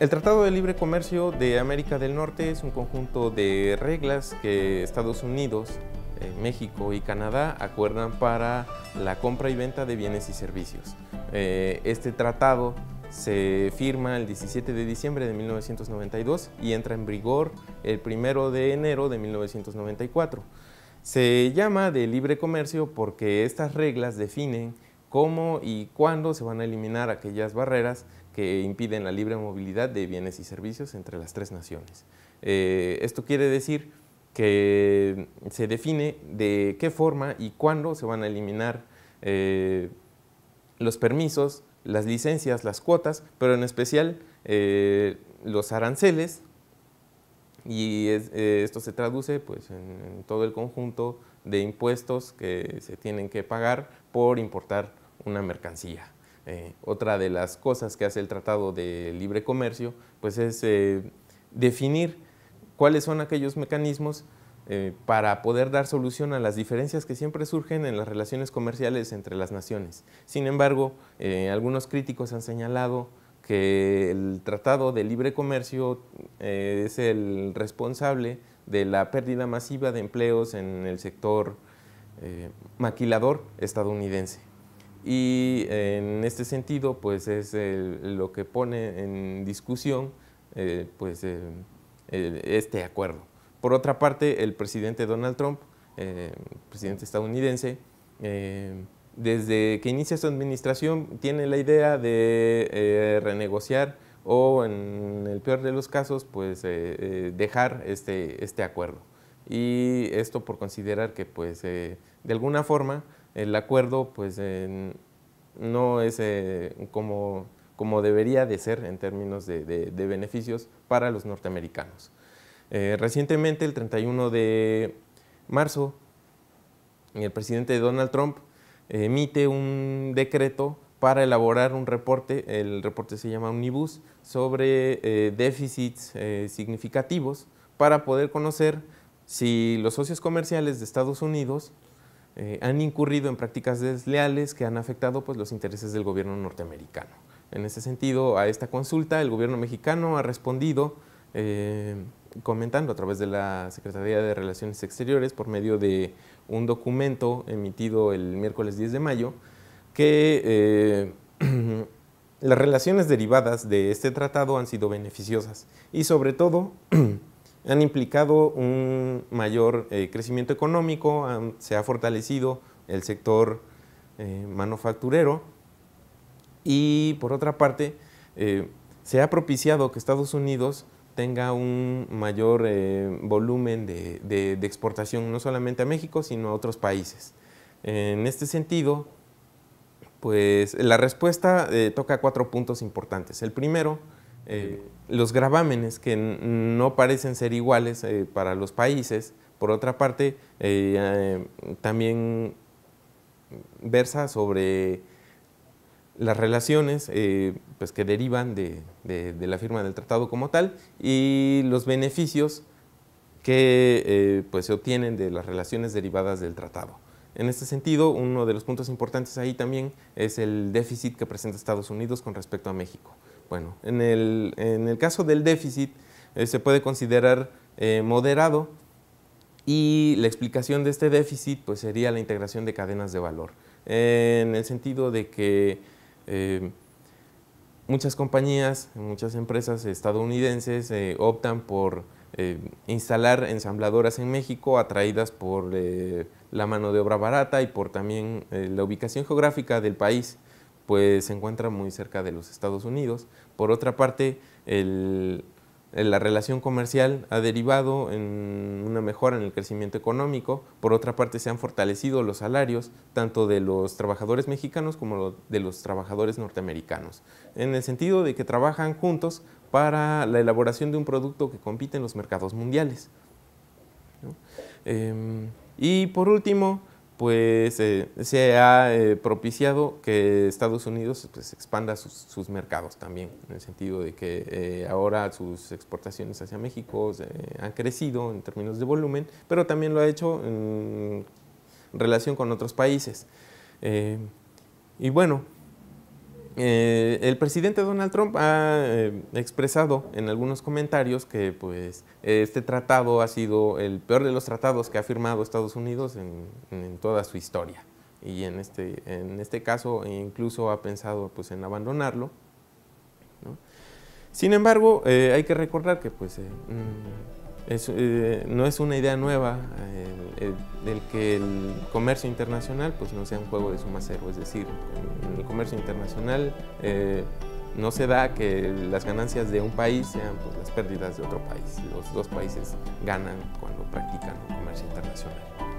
El Tratado de Libre Comercio de América del Norte es un conjunto de reglas que Estados Unidos, eh, México y Canadá acuerdan para la compra y venta de bienes y servicios. Eh, este tratado se firma el 17 de diciembre de 1992 y entra en vigor el 1 de enero de 1994. Se llama de libre comercio porque estas reglas definen cómo y cuándo se van a eliminar aquellas barreras que impiden la libre movilidad de bienes y servicios entre las tres naciones. Eh, esto quiere decir que se define de qué forma y cuándo se van a eliminar eh, los permisos, las licencias, las cuotas, pero en especial eh, los aranceles, y esto se traduce pues, en, todo el conjunto de impuestos que se tienen que pagar por importar una mercancía. Eh, otra de las cosas que hace el Tratado de Libre Comercio pues es eh, definir cuáles son aquellos mecanismos eh, para poder dar solución a las diferencias que siempre surgen en las relaciones comerciales entre las naciones. Sin embargo, algunos críticos han señalado que el Tratado de Libre Comercio es el responsable de la pérdida masiva de empleos en el sector maquilador estadounidense y en este sentido pues es lo que pone en discusión eh, pues, eh, este acuerdo. Por otra parte, el presidente Donald Trump, eh, presidente estadounidense, desde que inicia su administración tiene la idea de renegociar o en el peor de los casos pues dejar este, este acuerdo. Y esto por considerar que pues de alguna forma el acuerdo pues no es eh, como, como, debería de ser en términos de, beneficios para los norteamericanos. Eh, recientemente, el 31 de marzo, el presidente Donald Trump emite un decreto para elaborar un reporte, el reporte se llama Omnibus, sobre eh, déficits significativos para poder conocer si los socios comerciales de Estados Unidos eh, han incurrido en prácticas desleales que han afectado pues, los intereses del gobierno norteamericano. En ese sentido, a esta consulta, el gobierno mexicano ha respondido eh, comentando a través de la Secretaría de Relaciones Exteriores por medio de un documento emitido el miércoles 10 de mayo que eh, las relaciones derivadas de este tratado han sido beneficiosas y sobre todo han implicado un mayor eh, crecimiento económico, se ha fortalecido el sector eh, manufacturero y por otra parte eh, se ha propiciado que Estados Unidos tenga un mayor volumen de, de, exportación no solamente a México sino a otros países. En este sentido, pues la respuesta toca cuatro puntos importantes. El primero, eh, los gravámenes que no parecen ser iguales eh, para los países. Por otra parte, eh, también versa sobre las relaciones pues que derivan de, la firma del tratado como tal y los beneficios que pues, se obtienen de las relaciones derivadas del tratado. En este sentido, uno de los puntos importantes ahí también es el déficit que presenta Estados Unidos con respecto a México. Bueno, en el, caso del déficit eh, se puede considerar eh, moderado y la explicación de este déficit pues, sería la integración de cadenas de valor, en el sentido de que eh, muchas compañías, muchas empresas estadounidenses optan por instalar ensambladoras en México atraídas por la mano de obra barata y por también la ubicación geográfica del país pues se encuentra muy cerca de los Estados Unidos. Por otra parte, la relación comercial ha derivado en una mejora en el crecimiento económico. Por otra parte, se han fortalecido los salarios tanto de los trabajadores mexicanos como de los trabajadores norteamericanos, en el sentido de que trabajan juntos para la elaboración de un producto que compite en los mercados mundiales. Em, y por último, pues eh, se ha eh, propiciado que Estados Unidos pues, expanda sus, mercados también, en el sentido de que eh, ahora sus exportaciones hacia México han crecido en términos de volumen, pero también lo ha hecho en relación con otros países. y bueno, eh, el presidente Donald Trump ha eh, expresado en algunos comentarios que pues, este tratado ha sido el peor de los tratados que ha firmado Estados Unidos en, toda su historia. Y en este, en este caso incluso ha pensado pues, en abandonarlo. Sin embargo, eh, hay que recordar que pues, mm, no es una idea nueva el, que el comercio internacional pues, no sea un juego de suma cero, es decir, en el comercio internacional eh, no se da que las ganancias de un país sean pues, las pérdidas de otro país. Los dos países ganan cuando practican el comercio internacional.